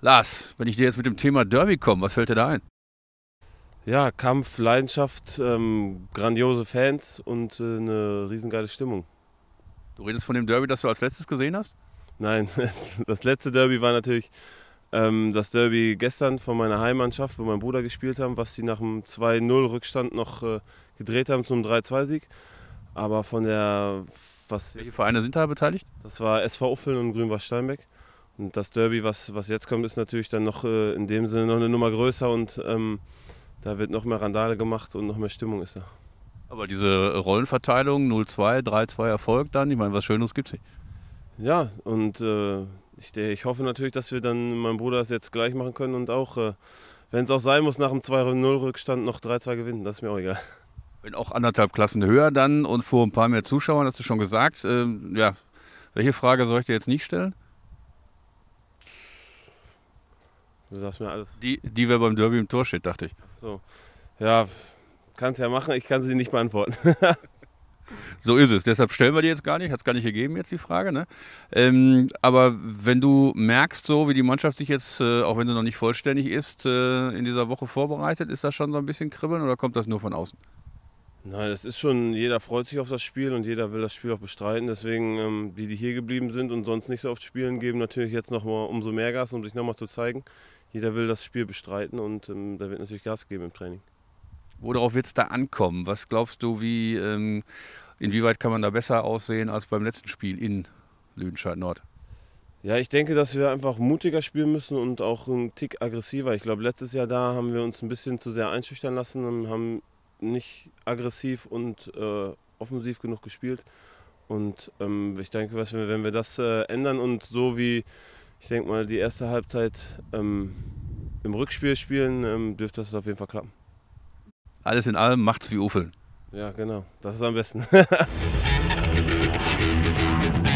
Lars, wenn ich dir jetzt mit dem Thema Derby komme, was fällt dir da ein? Ja, Kampf, Leidenschaft, ähm, grandiose Fans und äh, eine riesengeile Stimmung. Du redest von dem Derby, das du als letztes gesehen hast? Nein, das letzte Derby war natürlich ähm, das Derby gestern von meiner Heimmannschaft, wo mein Bruder gespielt haben, was sie nach einem 2-0-Rückstand noch äh, gedreht haben zum 3-2-Sieg. Aber von der. Was, Welche Vereine sind da beteiligt? Das war SV Uffeln und Grünbach Steinbeck. Und das Derby, was, was jetzt kommt, ist natürlich dann noch äh, in dem Sinne noch eine Nummer größer und ähm, da wird noch mehr Randale gemacht und noch mehr Stimmung ist da. Aber diese Rollenverteilung 0-2, 3-2 Erfolg dann, ich meine, was Schönes gibt es Ja, und äh, ich, ich hoffe natürlich, dass wir dann meinem Bruder das jetzt gleich machen können und auch, äh, wenn es auch sein muss, nach dem 2-0-Rückstand noch 3-2 gewinnen. Das ist mir auch egal. Wenn auch anderthalb Klassen höher dann und vor ein paar mehr Zuschauern, hast du schon gesagt. Ähm, ja, welche Frage soll ich dir jetzt nicht stellen? Du sagst mir alles. Die, die wer beim Derby im Tor steht, dachte ich. So. Ja, kannst ja machen, ich kann sie nicht beantworten. So ist es. Deshalb stellen wir die jetzt gar nicht. Hat es gar nicht gegeben jetzt die Frage. Ne? Ähm, aber wenn du merkst, so wie die Mannschaft sich jetzt, äh, auch wenn sie noch nicht vollständig ist, äh, in dieser Woche vorbereitet, ist das schon so ein bisschen kribbeln oder kommt das nur von außen? Nein, es ist schon, jeder freut sich auf das Spiel und jeder will das Spiel auch bestreiten. Deswegen, ähm, die, die hier geblieben sind und sonst nicht so oft spielen, geben natürlich jetzt noch mal umso mehr Gas, um sich nochmal zu zeigen. Jeder will das Spiel bestreiten und ähm, da wird natürlich Gas geben im Training. Worauf wird es da ankommen? Was glaubst du, wie, ähm, inwieweit kann man da besser aussehen als beim letzten Spiel in Lüdenscheid Nord? Ja, ich denke, dass wir einfach mutiger spielen müssen und auch einen Tick aggressiver. Ich glaube, letztes Jahr da haben wir uns ein bisschen zu sehr einschüchtern lassen und haben nicht aggressiv und äh, offensiv genug gespielt. Und ähm, ich denke, was wir, wenn wir das äh, ändern und so wie, ich denke mal, die erste Halbzeit ähm, im Rückspiel spielen, ähm, dürfte das auf jeden Fall klappen. Alles in allem macht's wie Uffeln. Ja, genau. Das ist am besten.